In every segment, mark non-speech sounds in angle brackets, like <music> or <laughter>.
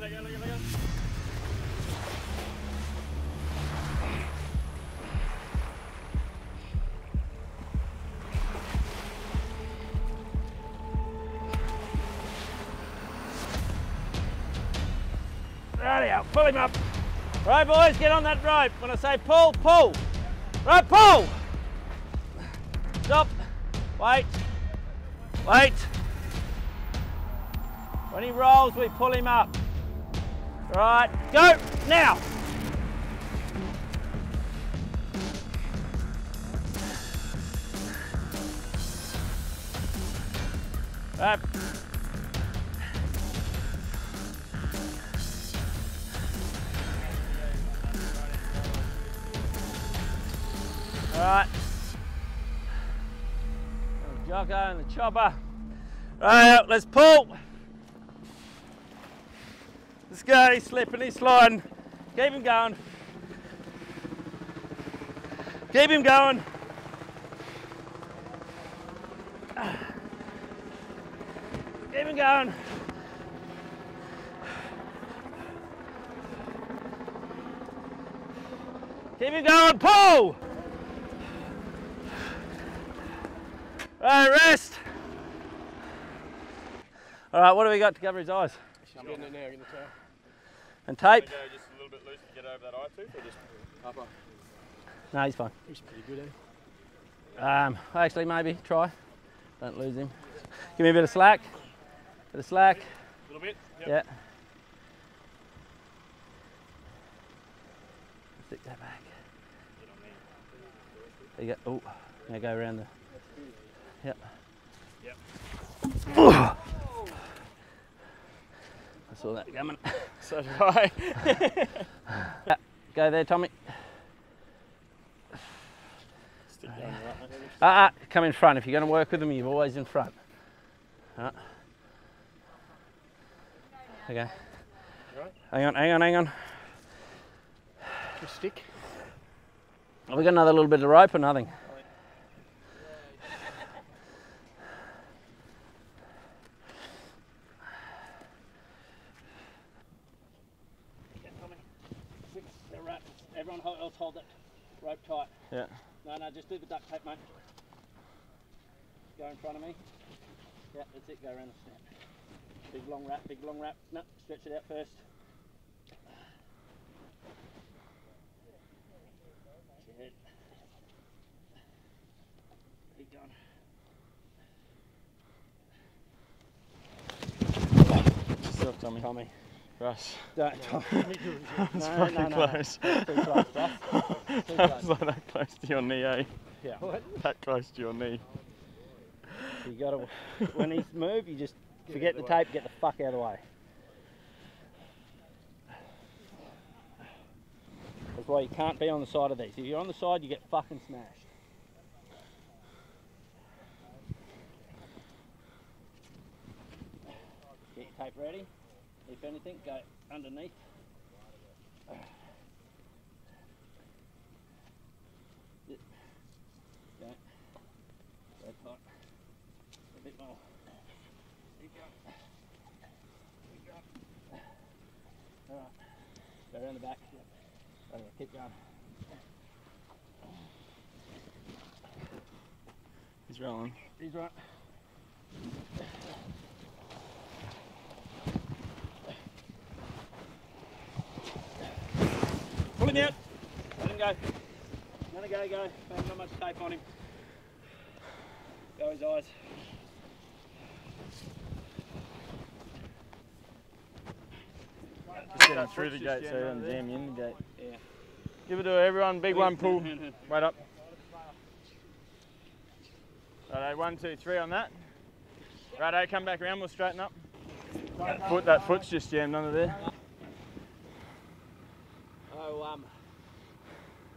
Righty out, pull him up. Right boys, get on that rope. When I say pull, pull. Right, pull. Stop. Wait. Wait. When he rolls, we pull him up. Right, go, now. Right. All right. Jocko and the chopper. Right, let's pull. Go, he's slipping, he's sliding. Keep him going. Keep him going. Keep him going. Keep him going, pull! Right, rest. All right, what do we got to cover his eyes? I'm in it now, in the towel. And tape? Go just a little bit loose to get over that eye tooth, or just Upper. No, he's fine. He's pretty good, eh? Um, actually, maybe try. Don't lose him. Give me a bit of slack. Bit of slack. a little bit? Yep. Yeah. Stick that back. There you go. Oh, now go around the. Yep. Yep. I saw that coming. <laughs> So do <laughs> I. Go there, Tommy. Stick down right. Ah, uh, come in front. If you're going to work with them, you're always in front. Right. Okay. Right. Hang on, hang on, hang on. Just stick. Have we got another little bit of rope or nothing? Everyone else hold that rope tight. Yeah. No, no, just do the duct tape, mate. Go in front of me. Yeah, that's it. Go around the snap. Big long wrap, big long wrap. No, stretch it out first. That's it. Keep going. Yourself, Tommy. Tommy. Russ. Don't, <laughs> Tommy. That was No, fucking no, no. close. Too close, Russ. Too <laughs> that was like that close to your knee, eh? Yeah. <laughs> What? That close to your knee. You gotta, <laughs> when he's moved, you just forget the tape, get the fuck out of the way. That's why you can't be on the side of these. If you're on the side, you get fucking smashed. Get your tape ready. If anything, go underneath. Yep. Go. Go tight. A bit more. Keep going. Alright. Go around the back. Okay, keep going. He's rolling. He's right. Pull him out. Let him go. Let him go, go. Not much tape on him. Go his eyes. Just get him through the gate so he doesn't jam you in the gate. Yeah. Give it to everyone. Big one, pull. <laughs> Right up. Righto, one, two, three on that. Righto, come back around, we'll straighten up. That foot, that foot's just jammed under there. Oh, um,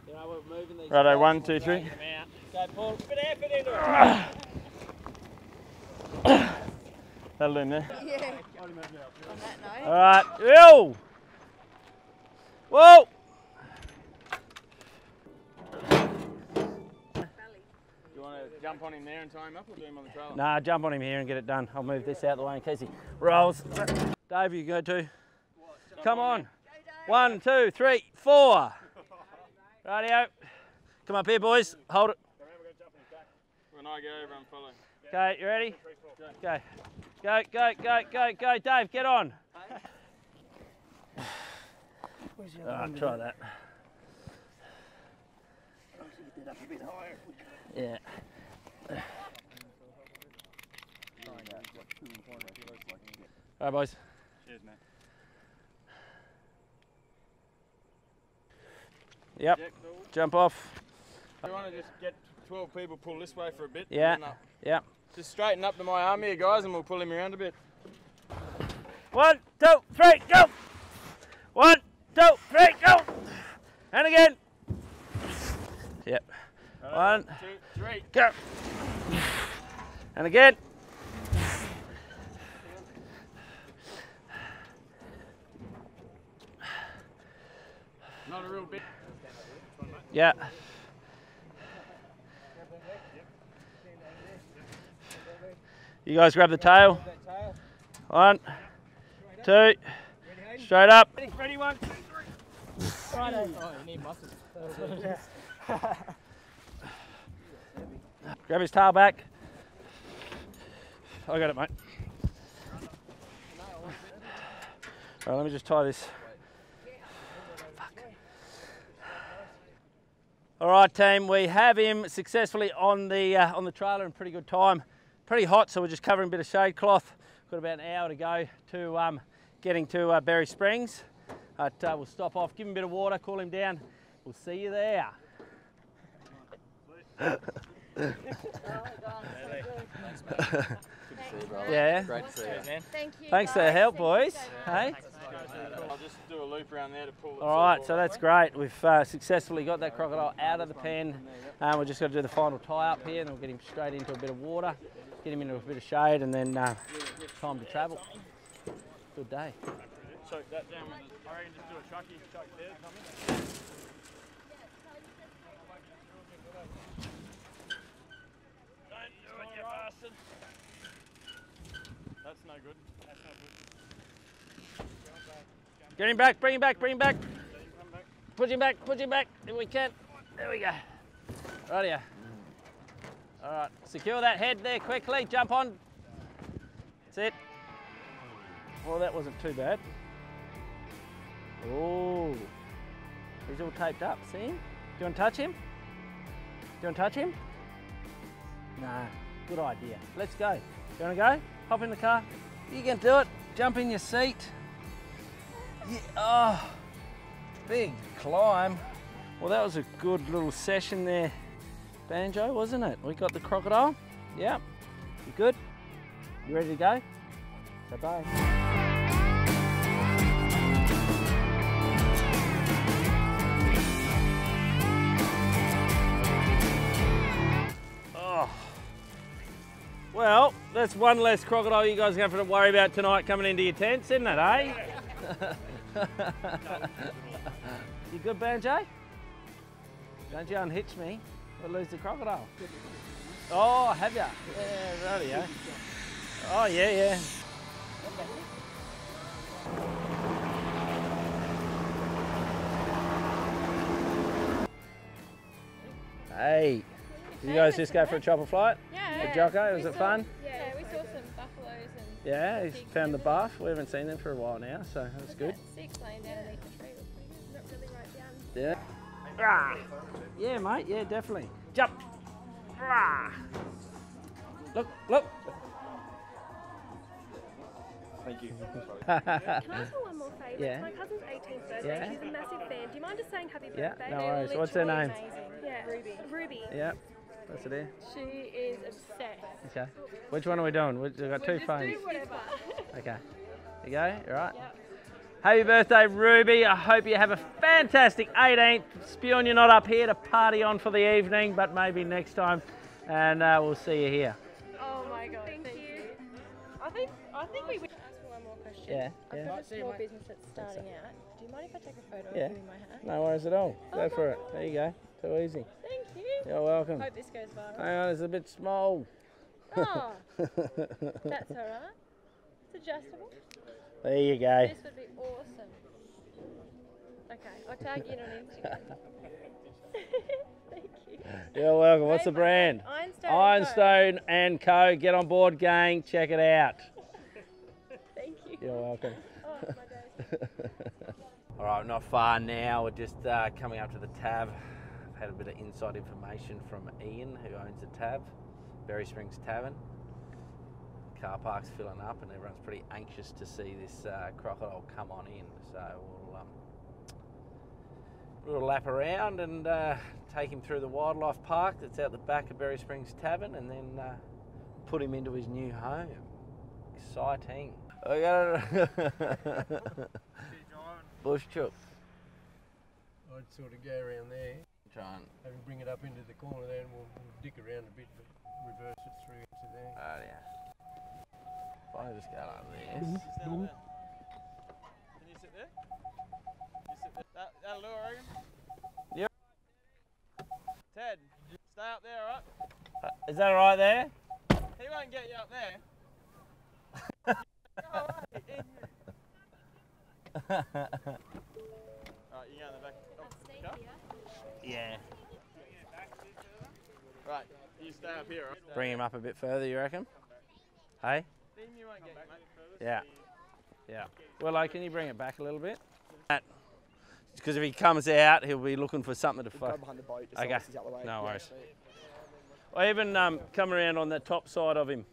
you know, we're moving these. Righto, one, two, three. one, we're two, three. dragging them out. Go, Paul, bit of effort into it. <coughs> That'll do him there. Yeah. On that note. All right, yo! Whoa! You want to jump on him there and tie him up or do him on the trailer? Nah, jump on him here and get it done. I'll move this out of the way in case he rolls. Dave, you go too. Come on. One, two, three, four. Radio. Come up here, boys. Hold it. When I go, everyone follow. Okay, you ready? Go. Go, go, go, go, go. Dave, get on. Alright, try that. Yeah. All right, boys. Cheers, man. Yep. Jump off. You want to just get 12 people pull this way for a bit? Yeah. and then up. Yep. Just straighten up to my arm here, guys, and we'll pull him around a bit. One, two, three, go. One, two, three, go. And again. Yep. One, Two, three. go. And again. Not a real bit. Yeah. You guys grab the tail. One, two, straight up. Ready, one. Oh, you need muscles. <laughs> Grab his tail back. I got it, mate. All right, let me just tie this. Fuck. All right, team, we have him successfully on the uh, on the trailer in pretty good time. Pretty hot, so we're just covering a bit of shade cloth. Got about an hour to go to um, getting to uh, Berry Springs. But uh, we'll stop off, give him a bit of water, cool him down. We'll see you there. Yeah. Great to see you. Thank you. Thanks for the help, Thank boys. so. Hey. I'll just do a loop around there to pull the All right, so up. that's great. We've uh, successfully got that crocodile out of the pen. Um, we've just got to do the final tie up here, and then we'll get him straight into a bit of water, get him into a bit of shade, and then uh, time to travel. Good day. Choke that down with the, I reckon just do a chucky, chuck there, Tommy. Don't do it, you bastard. That's no good. That's no good. Get him back, bring him back, bring him back. Back. Push him back, push him back if we can. There we go. Right here. All right, secure that head there quickly. Jump on. That's it. Well, that wasn't too bad. Oh, he's all taped up. See him? Do you want to touch him? Do you want to touch him? No. Good idea. Let's go. Do You want to go? Hop in the car. You can do it. Jump in your seat. Yeah. Oh. Big climb. Well, that was a good little session there, Banjo, wasn't it? We got the crocodile. Yeah. You good? You ready to go? So Well, that's one less crocodile you guys are going to have to worry about tonight coming into your tents, isn't it, eh? You good, Banjo? Don't you unhitch me. We'll lose the crocodile. Oh, have ya? Yeah, rightio. Oh, yeah, yeah. Hey, did you guys just go for a chopper flight? Yeah. With Jocko? Was We it saw- fun? Yeah, we saw some buffaloes and Yeah, he's pigs found the and- buff. We haven't seen them for a while now, so that's good. Six laying down underneath the tree was pretty. Not really right down. Yeah. Rah. Yeah, mate. Yeah, definitely. Jump. Rah. Look, look. Thank you. <laughs> <laughs> Can I ask for one more favour? Yeah. It's my cousin's 18th birthday. Yeah. She's a massive fan. Do you mind just saying happy birthday? Yeah, no worries. What's her name? Amazing. Yeah. Ruby. Ruby. Yep. That's it. She is obsessed. Okay. Which one are we doing? We've got two phones. do whatever. <laughs> Okay. You go. All right. Yep. Happy birthday, Ruby. I hope you have a fantastic 18th. Spewing you're not up here to party on for the evening, but maybe next time. And uh, we'll see you here. Oh my god. Thank Thank, you. you. I think I think we. would Ask for one more question. Yeah. I've Yeah. got a small business that's starting out. Do you mind if I take a photo Yeah. of you in my hat? No worries at all. Go for it. There you go. Too easy. You're welcome. Hope this goes viral. Hang on, it's a bit small. Oh, <laughs> that's alright. It's adjustable. there you go. This would be awesome. Okay, I'll tag you in on Instagram. <laughs> <laughs> Thank you. You're welcome. What's the brand? Ironstone. Ironstone and Co. Get on board, gang. Check it out. Thank you. You're welcome. Oh, my days. All right, not far now. We're just uh, coming up to the tab. I've had a bit of inside information from Ian, who owns the tab, Berry Springs Tavern. Car park's filling up, and everyone's pretty anxious to see this uh, crocodile come on in. So we'll um, little lap around and uh, take him through the wildlife park that's out the back of Berry Springs Tavern, and then uh, put him into his new home. Exciting. I got Bush chook. I'd sort of go around there, Try and have him bring it up into the corner there, and we'll, we'll dick around a bit, but reverse it through into there. Oh yeah. If I just go like this. Stand there. Can you sit there? Uh, uh, you sit there. That, that'll do, I reckon. Yep. Ted, stay up there, alright? Uh, Is that right there? He won't get you up there. <laughs> Go away, <laughs> in you. Alright, go in the back. Oh, car? Yeah. Right, you stay up here, right? Bring him up a bit further, you reckon? Hey? Then you won't get you, mate. Yeah. Yeah. Well, I can you bring it back a little bit? Because if he comes out, he'll be looking for something to fuck. behind the boat. Okay. No worries. I even um, come around on the top side of him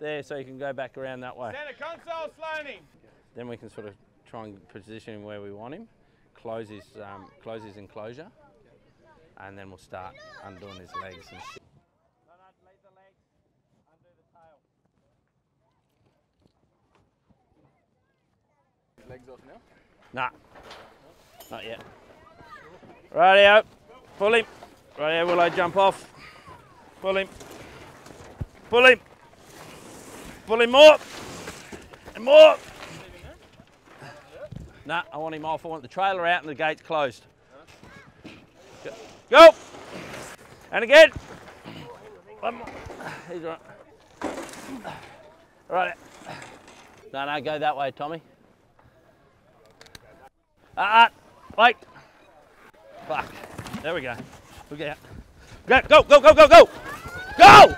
there so you can go back around that way. Centre console, Sloaney. Then we can sort of try and position him where we want him, close his, um, close his enclosure, and then we'll start undoing his legs and shit. Legs off now. Nah, not yet. Rightio, pull him. Rightio, will I jump off? Pull him. Pull him. Pull him more. And more. Nah, I want him off. I want the trailer out and the gates closed. Go. And again. One more. He's right. Right. No, no, go that way, Tommy. Ah, uh, wait. Fuck. There we go. Look out. Go, go, go, go, go, go. Go! Out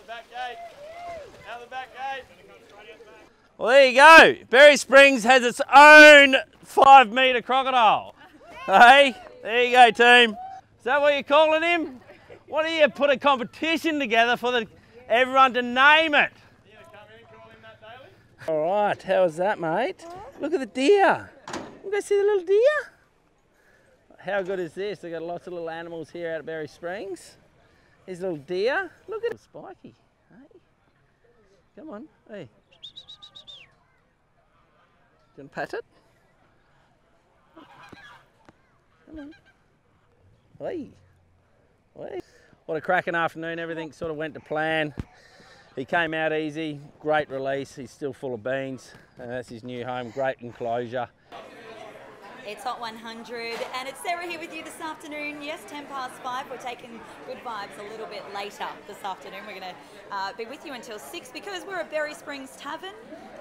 the back gate. Out the back gate. Well, there you go. Berry Springs has its own five metre crocodile. Hey, there you go, team. Is that what you're calling him? Why don't you put a competition together for the, everyone to name it? All right, how was that, mate? Look at the deer. You go see the little deer? How good is this? They've got lots of little animals here out at Berry Springs. Here's a little deer. Look at it. Spiky. Hey. Come on. Hey. You to pat it? On. Hey. Hey. What a cracking afternoon. Everything sort of went to plan. He came out easy, great release. He's still full of beans. Uh, that's his new home, great enclosure. It's Hot 100, and it's Sarah here with you this afternoon. Yes, 10 past 5. We're taking good vibes a little bit later this afternoon. We're going to uh, be with you until 6 because we're at Berry Springs Tavern.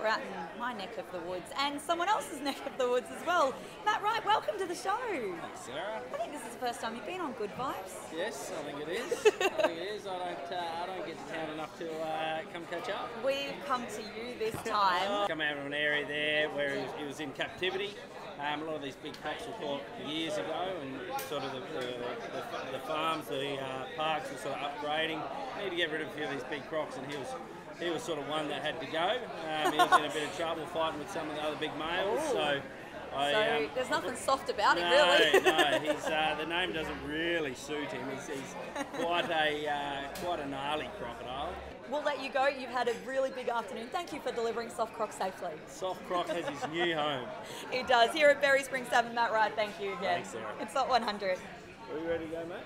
We're out in my neck of the woods and someone else's neck of the woods as well. Matt Wright, welcome to the show. Thanks, Sarah. I think this is the first time you've been on Good Vibes. Yes, I think it is. <laughs> I think it is. I don't, uh, I don't get to town enough to uh, come catch up. We've come to you this time. <laughs> Come out of an area there where he was, was in captivity. Um, a lot of these big packs were caught years ago, and sort of the, the, the, the farms, the uh, parks were sort of upgrading. Need to get rid of a few of these big crocs, and he was he was sort of one that had to go. Um, he was in a bit of trouble fighting with some of the other big males, so. I, So um, there's nothing soft about no, it, really. no, <laughs> he's, uh, the name doesn't really suit him. He's, he's quite a uh, quite a gnarly crocodile. We'll let you go. You've had a really big afternoon. Thank you for delivering Soft Croc safely. Soft Croc has his new home. <laughs> It does. Here at Berry Springs 7, Matt Wright, thank you again. Thanks, Sarah. It's Hot 100. Are you ready to go, mate?